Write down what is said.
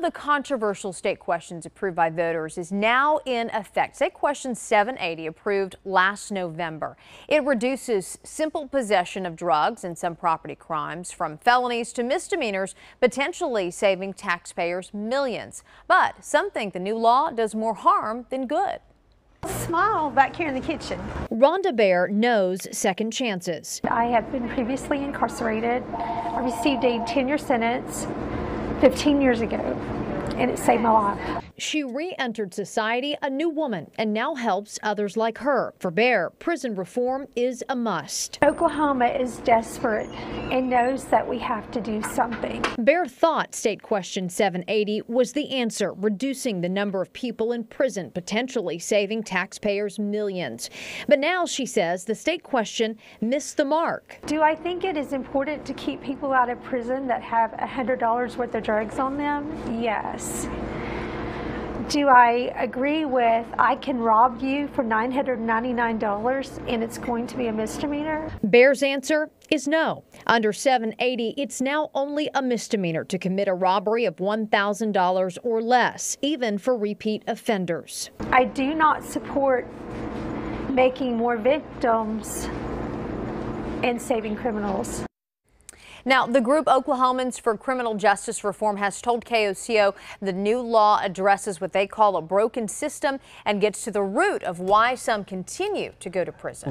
of the controversial state questions approved by voters is now in effect. State Question 780 approved last November. It reduces simple possession of drugs and some property crimes from felonies to misdemeanors, potentially saving taxpayers millions. But some think the new law does more harm than good. Smile back here in the kitchen. Rhonda Bear knows second chances. I have been previously incarcerated. I received a 10 year sentence 15 years ago, and it saved my life. She re entered society a new woman and now helps others like her. For Bear, prison reform is a must. Oklahoma is desperate and knows that we have to do something. Bear thought State Question 780 was the answer, reducing the number of people in prison, potentially saving taxpayers millions. But now she says the state question missed the mark. Do I think it is important to keep people out of prison that have $100 worth of drugs on them? Yes. Do I agree with I can rob you for $999 and it's going to be a misdemeanor? Bear's answer is no. Under 780, it's now only a misdemeanor to commit a robbery of $1,000 or less, even for repeat offenders. I do not support making more victims and saving criminals. Now, the group Oklahomans for Criminal Justice Reform has told KOCO the new law addresses what they call a broken system and gets to the root of why some continue to go to prison.